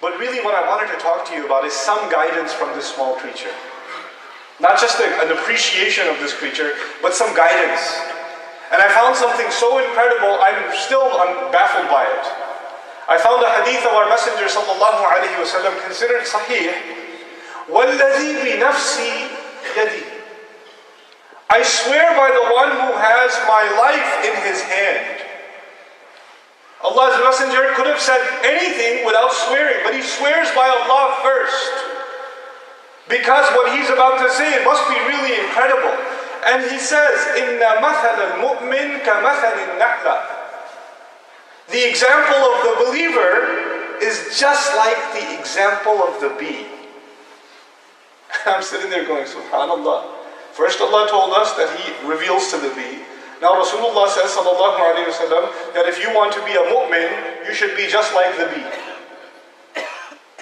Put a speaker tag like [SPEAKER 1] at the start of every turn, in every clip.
[SPEAKER 1] But really, what I wanted to talk to you about is some guidance from this small creature. Not just a, an appreciation of this creature, but some guidance. And I found something so incredible, I'm still I'm baffled by it. I found a hadith of our Messenger sallallahu alayhi wasallam considered sahih. وَالَّذِي بِنَفْسِي يَدِي I swear by the one who has my life in his hand. Allah's messenger could have said anything without swearing, but he swears by Allah first. Because what he's about to say must be really incredible. And he says, Inna mathal mu'min ka The example of the believer is just like the example of the bee. I'm sitting there going, subhanallah. First Allah told us that he reveals to the bee. Now Rasulullah says, sallallahu alayhi wasallam, that if you want to be a mu'min, you should be just like the bee.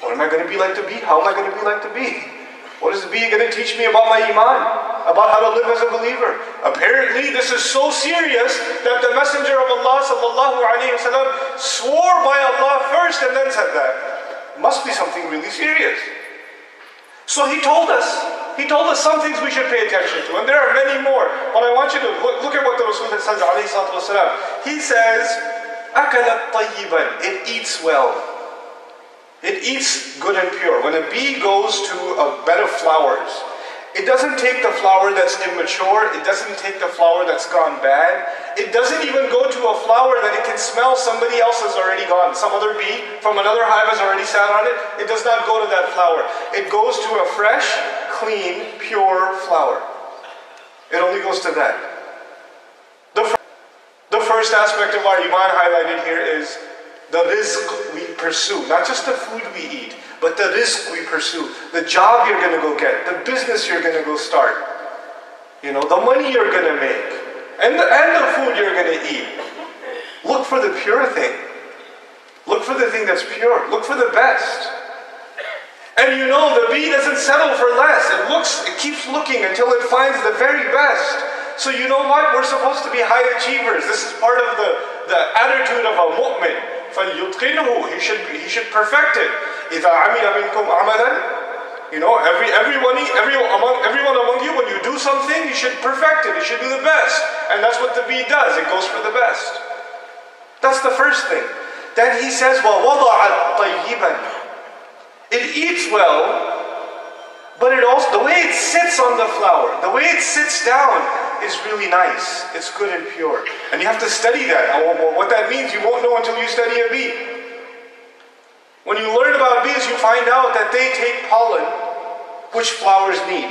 [SPEAKER 1] What am I going to be like the bee? How am I going to be like the bee? What is the bee going to teach me about my iman? About how to live as a believer? Apparently, this is so serious that the Messenger of Allah sallallahu alayhi wasallam swore by Allah first and then said that. Must be something really serious. So he told us. He told us some things we should pay attention to, and there are many more. But I want you to look, look at what the Rasul says, والسلام. He says, أَكَلَتْ طَيِّبًا It eats well. It eats good and pure. When a bee goes to a bed of flowers, it doesn't take the flower that's immature. It doesn't take the flower that's gone bad. It doesn't even go to a flower that it can smell somebody else has already gone. Some other bee from another hive has already sat on it. It does not go to that flower. It goes to a fresh, clean, pure flower. It only goes to that. The, the first aspect of our iman highlighted here is the rizq we pursue, not just the food we eat. But the rizq we pursue, the job you're going to go get, the business you're going to go start, you know, the money you're going to make, and the, and the food you're going to eat. Look for the pure thing. Look for the thing that's pure. Look for the best. And you know the bee doesn't settle for less. It looks, it keeps looking until it finds the very best. So you know what? We're supposed to be high achievers. This is part of the, the attitude of a mu'min. فَلْيُتْقِنُهُ He should, he should perfect it. إِذَا عَمِلَ مِنْكُمْ عَمَلًا you know, every everyone, everyone among everyone among you, when you do something, you should perfect it. You should do the best, and that's what the bee does. It goes for the best. That's the first thing. Then he says, وَوَضَعَ طَيِّبًا it eats well, but it also the way it sits on the flower, the way it sits down, is really nice. It's good and pure, and you have to study that. What that means, you won't know until you study a bee. When you learn about bees, you find out that they take pollen, which flowers need.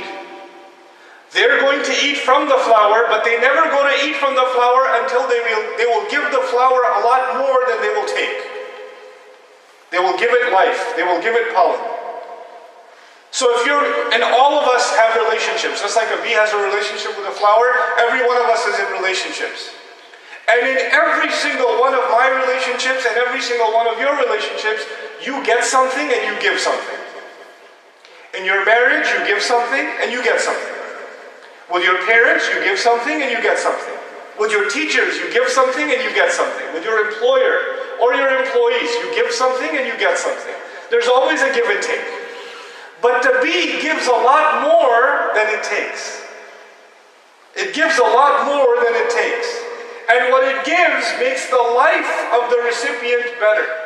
[SPEAKER 1] They're going to eat from the flower, but they never go to eat from the flower until they will, they will give the flower a lot more than they will take. They will give it life, they will give it pollen. So if you're, and all of us have relationships, just like a bee has a relationship with a flower, every one of us is in relationships. And in every single one of my relationships and every single one of your relationships, you get something and you give something. In your marriage, you give something and you get something. With your parents, you give something and you get something. With your teachers, you give something and you get something. With your employer or your employees, you give something and you get something. There's always a give and take. But the bee gives a lot more than it takes. It gives a lot more than it takes. And what it gives makes the life of the recipient better.